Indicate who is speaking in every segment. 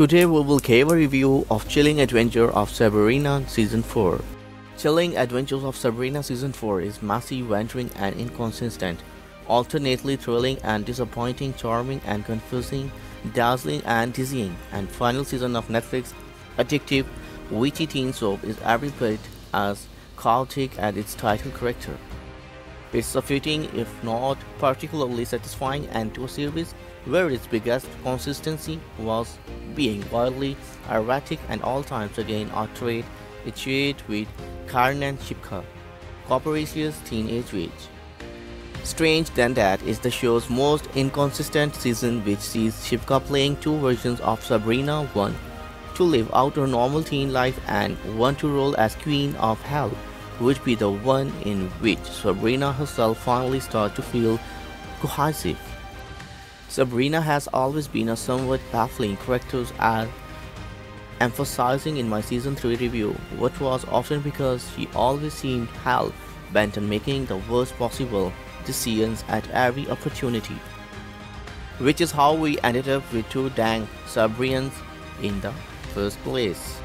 Speaker 1: Today we will give a review of Chilling Adventure of Sabrina Season 4. Chilling Adventures of Sabrina Season 4 is messy, wandering and inconsistent, alternately thrilling and disappointing, charming and confusing, dazzling and dizzying, and final season of Netflix addictive, witty teen soap is every bit as chaotic as its title character. It's a fitting, if not particularly satisfying end to a series where its biggest consistency was being wildly erratic and all times again outrayed its shade with Kiernan Shipka, capricious teenage witch. Strange than that is the show's most inconsistent season which sees Shipka playing two versions of Sabrina, one to live out her normal teen life and one to role as Queen of Hell would be the one in which Sabrina herself finally started to feel cohesive. Sabrina has always been a somewhat baffling character as emphasizing in my season 3 review, which was often because she always seemed hell bent on making the worst possible decisions at every opportunity. Which is how we ended up with two dang Sabrinas in the first place.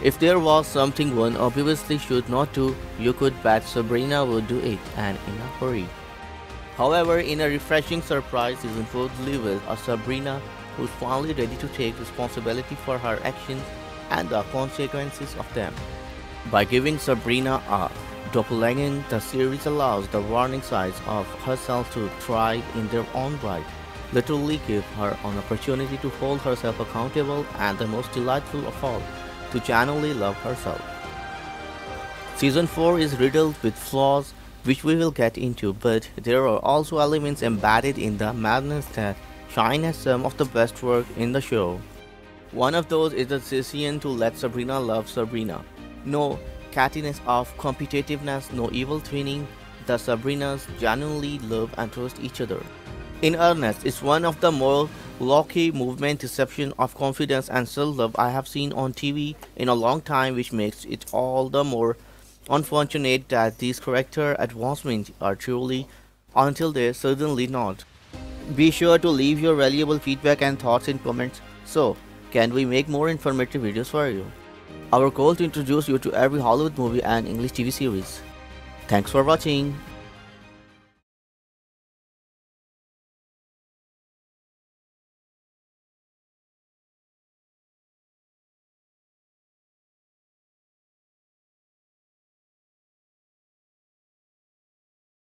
Speaker 1: If there was something one obviously should not do, you could bet Sabrina would do it and in a hurry. However, in a refreshing surprise, season 4 delivers a Sabrina who's finally ready to take responsibility for her actions and the consequences of them. By giving Sabrina a doppelganger, the series allows the warning sides of herself to thrive in their own right literally give her an opportunity to hold herself accountable and the most delightful of all, to genuinely love herself. Season 4 is riddled with flaws which we will get into but there are also elements embedded in the madness that shine as some of the best work in the show. One of those is the decision to let Sabrina love Sabrina. No cattiness of competitiveness, no evil twinning, the Sabrinas genuinely love and trust each other. In earnest, it's one of the more low-key movement deception of confidence and self-love I have seen on TV in a long time which makes it all the more unfortunate that these character advancements are truly until they certainly not. Be sure to leave your valuable feedback and thoughts in comments so can we make more informative videos for you. Our goal to introduce you to every Hollywood movie and English TV series. Thanks for watching.